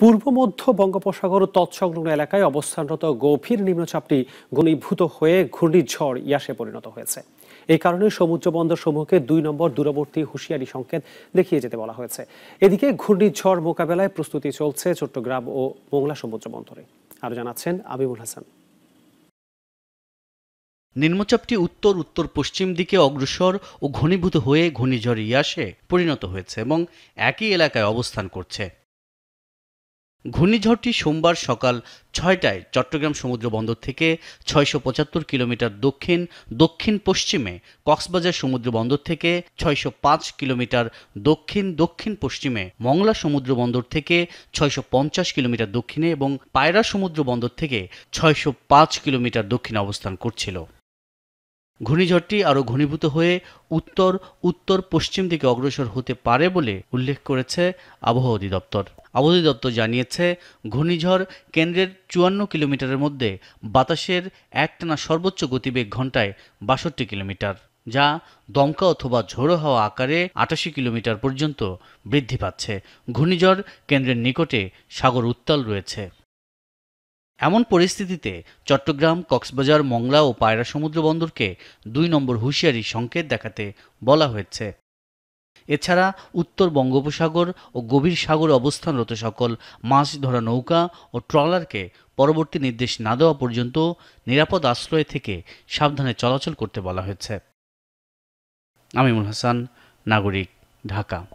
পূর্ব মধ্য বঙ্গোপসাগর তৎসংলগ্ন এলাকায় অবস্থানরত গভীর নিম্নচাপটি ঘনীভূত হয়ে ঘূর্ণিঝড় ইয়াসে পরিণত হয়েছে। এই কারণে সমুদ্র বন্দর সমূহকে দুই নম্বর দূরবর্তী হুঁশিয়ারি সংকেত দেখিয়ে যেতে বলা হয়েছে। এদিকে ঘূর্ণিঝড় মোকাবেলায় প্রস্তুতি চলছে চট্টগ্রাম ও মোংলা সমুদ্র বন্দরে। আরও জানাচ্ছেন আবিবুল হাসান। নিম্নচাপটি উত্তর উত্তর পশ্চিম দিকে অগ্রসর ও ঘনীভূত হয়ে ঘূর্ণিঝড় ইয়াসে পরিণত হয়েছে এবং একই এলাকায় অবস্থান করছে। ঘূর্ণিঝড়টি সোমবার সকাল ছয়টায় চট্টগ্রাম সমুদ্র বন্দর থেকে ছয়শো পঁচাত্তর কিলোমিটার দক্ষিণ দক্ষিণ পশ্চিমে কক্সবাজার সমুদ্র বন্দর থেকে ছয়শো পাঁচ কিলোমিটার দক্ষিণ দক্ষিণ পশ্চিমে মংলা সমুদ্র বন্দর থেকে ছয়শো পঞ্চাশ কিলোমিটার দক্ষিণে এবং পায়রা সমুদ্র বন্দর থেকে ছয়শো পাঁচ কিলোমিটার দক্ষিণে অবস্থান করছিল। ঘূর্ণিঝড়টি আরও ঘনীভূত হয়ে উত্তর উত্তর পশ্চিম দিকে অগ্রসর হতে পারে বলে উল্লেখ করেছে আবহাওয়া অধিদপ্তর। আবহাওয়া অধিদপ্তর জানিয়েছে, ঘূর্ণিঝড় কেন্দ্রের চুয়ান্ন কিলোমিটারের মধ্যে বাতাসের একটানা সর্বোচ্চ গতিবেগ ঘন্টায় বাষট্টি কিলোমিটার, যা দমকা অথবা ঝোড়ো হওয়া আকারে আটাশি কিলোমিটার পর্যন্ত বৃদ্ধি পাচ্ছে। ঘূর্ণিঝড় কেন্দ্রের নিকটে সাগর উত্তাল রয়েছে। এমন পরিস্থিতিতে চট্টগ্রাম, কক্সবাজার, মংলা ও পায়রা সমুদ্র বন্দরকে দুই নম্বর হুঁশিয়ারি সংকেত দেখাতে বলা হয়েছে। এছাড়া উত্তর বঙ্গোপসাগর ও গভীর সাগরে অবস্থানরত সকল মাছ ধরা নৌকা ও ট্রলারকে পরবর্তী নির্দেশ না দেওয়া পর্যন্ত নিরাপদ আশ্রয় থেকে সাবধানে চলাচল করতে বলা হয়েছে। আমিমুল হাসান, নাগরিক, ঢাকা।